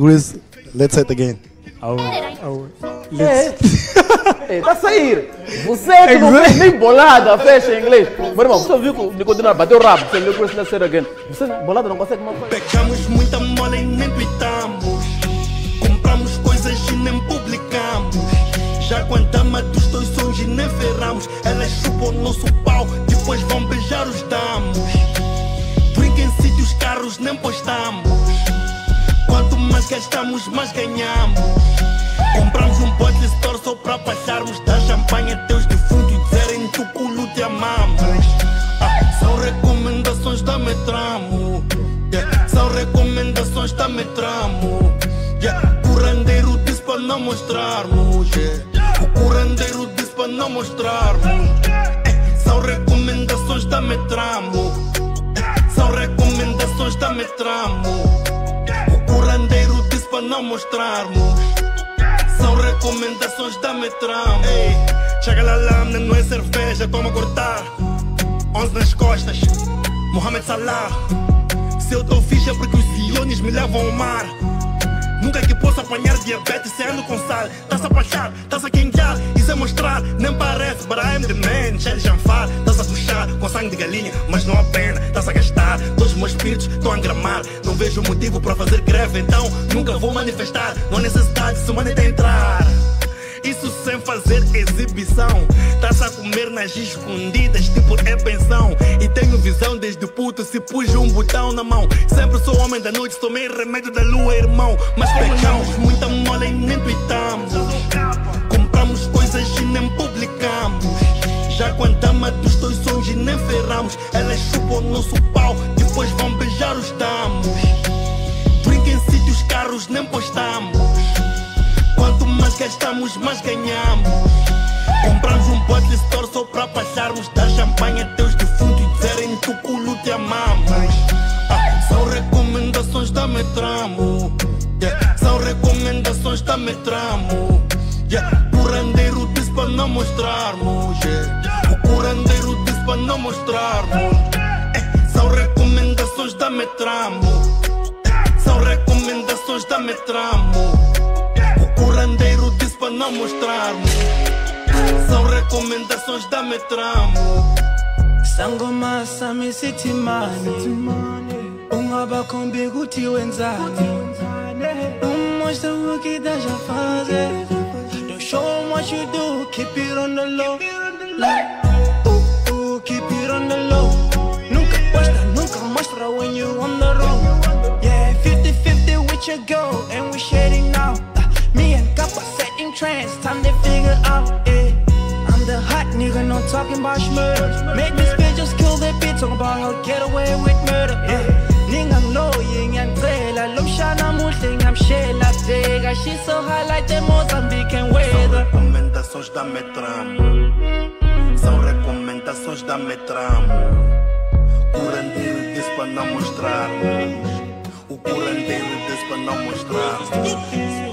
Chris, let's say it again. Our, our, É. É, tá a sair. Você que não fez nem bolada, fecha em inglês. Meu irmão, você viu que o Nicodina bateu o rabo, você viu que let's say it again. Você bolada não consegue mais fazer. Pegamos muita mole e nem tweetamos. Compramos coisas e nem publicamos. Já aguentamos dos dois sons e nem ferramos. Elas chupam o nosso pau, depois vão beijar os damos. Drink em sítios carros nem postamos. Gastamos, mais ganhamos. Compramos um bottle store só pra passarmos da champanhe até os defuntos e dizerem que o culo te amamos. Ah, são recomendações da Metramo. Yeah. São recomendações da Metramo. Yeah. Curandeiro disse pra não mostrarmos. Yeah. O curandeiro disse pra não mostrarmos. Eh, São recomendações da Metramo. São recomendações da Metramo. Mostrarmos. São recomendações da Metramo. Ei, chega lá lâmina, não é cerveja, toma cortar. 11 nas costas, Mohamed Salah. Se eu tô fixe é porque os iones me levam ao mar. Nunca que posso apanhar diabetes se ando com sal. Tá-se a baixar, tá-se a quentear e sem mostrar. Nem parece, but I am the man. Cheio de janfar, tá-se a puxar com sangue de galinha, mas não há pena, tá-se a gastar. Todos os meus espíritos estão a gramar. Não vejo motivo para fazer greve, então nunca vou manifestar. Não há necessidade se maneta entrar. Isso sem fazer exibição. Tá-se a comer nas escondidas, tipo é pensão. E tenho visão desde puto, se pus um botão na mão. Sempre sou homem da noite, tomei remédio da lua, irmão. Mas pegamos muita mole e nem tweetamos. Compramos coisas e nem publicamos. Já aguentamos dos dois sons e nem ferramos. Elas chupam o nosso pau, depois vão beijar os damos. Drink em sítios carros nem postamos. Gastamos, mais ganhamos. Compramos um bottle store só pra passarmos da champanhe até os defuntos e dizerem que o culo te amamos. Ah, são recomendações da Metramo. Yeah. São recomendações da Metramo. Yeah. Curandeiro disse pra não mostrarmos. Yeah. O curandeiro disse pra não mostrarmos. Eh, São recomendações da Metramo. São recomendações da Metramo. Não mostrarmos. São recomendações da Metramo. sangoma sami sitimani ungaba khombi ukuthi wenzani umosta ukida jafaze don't show what you do keep it on the low like trends time to figure out eh I'm the hot nigga, no talking about murder. Make this bitch just kill that bitch, talking about how get away with murder. Yeah. Shana muting, I'm shela vega. She's so high like the Mozambique weather. recomendações da Metramo. São recomendações da Metramo. Curandeiro disse pra não mostrarmos. O curandeiro disse não mostrarmos.